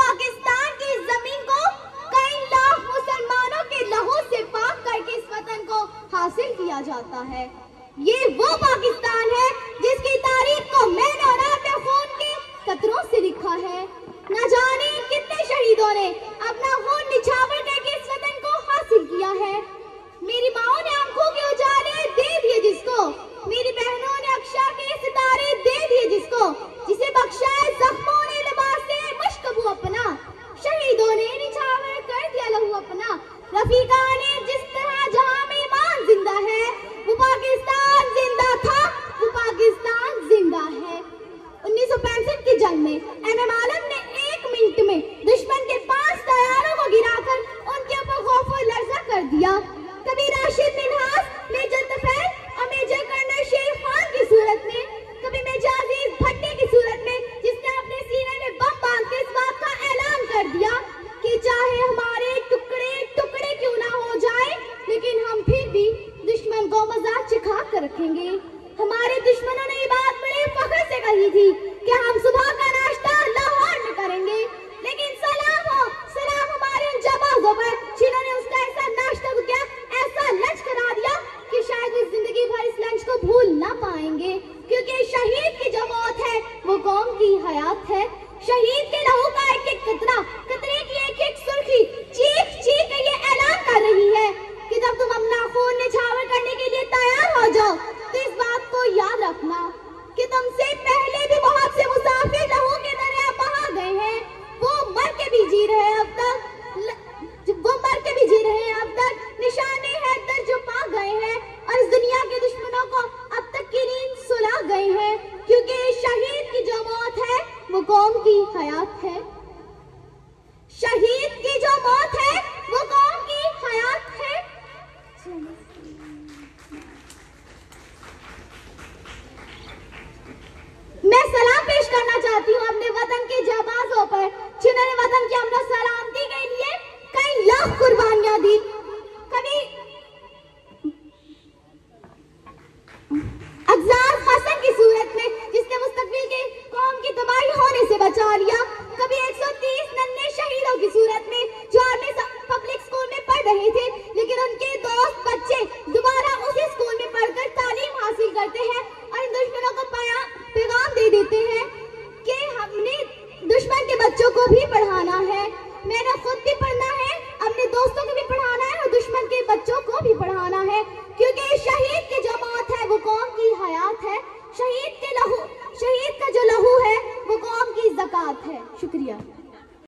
पाकिस्तान की ज़मीन को कई लाख मुसलमानों के लहू से पाक करके इस वतन को हासिल किया जाता है। ये वो पाकिस्तान है जिसकी तारीख को मैंने और आपने खून के कतरों से लिखा है न जाने कितने शहीदों ने अपना खून निछावर करके इस वतन को हासिल किया है मेरी माओ ने आँखों के उजाले दे दिए जिसको मेरी बहनों ने अक्षा के सितारे दे दिए जिसको जिसे बख्शा है जख्मों ने लिबास से मुश्कबू अपना शहीदों ने निछावर कर दिया लहू अपना रफीका ने जिस तरह जहाँ में ईमान ज़िंदा है, वो पाकिस्तान ज़िंदा था, वो पाकिस्तान ज़िंदा है। उन्नीस की जंग में एम एम आलम ने एक मिनट में रखेंगे हमारे दुश्मनों ने ये बात बड़े फखर से कही थी कि हम सुबह का नाश्ता लाहौर में करेंगे। लेकिन सलाम हो, सलाम हमारे उन जबाजों पर जिन्होंने उसका ऐसा नाश्ता तो क्या, ऐसा लंच करा दिया कि शायद वे ज़िंदगी भर इस लंच को भूल ना पाएँगे। क्योंकि शहीद की जो मौत है, वो कौम की हयात है। शहीद के लहू का एक एक कतरा, कतरे की एक एक सुर्खी चीख चीख ये ऐलान कर रही है कि जब तुम अपना खून निछावर करने रखना कि तुमसे पहले भी बहुत से मुसाफिर लहू के दरिया बहा गए हैं। वो मर के भी जी रहे अब तक। वो मर के भी जी रहे हैं अब तक। निशाने हैं दर जो पा गए हैं और इस दुनिया के दुश्मनों को अब तक की नींद सुला गए हैं। क्योंकि शहीद की जो मौत है, वो कौम की हयात है। शहीद की जो मौत है बचा कभी 130 नन्हे शहीदों की सूरत में जो आर्मी पब्लिक स्कूल में पढ़ रहे थे, लेकिन उनके दोस्त बच्चे दोबारा उसी स्कूल में पढ़कर तालीम हासिल करते हैं और इन दुश्मनों को पैगाम दे देते हैं कि हमने दुश्मन के बच्चों को भी पढ़ाना है। मैंने खुद भी पढ़ना है, अपने दोस्तों को भी पढ़ाना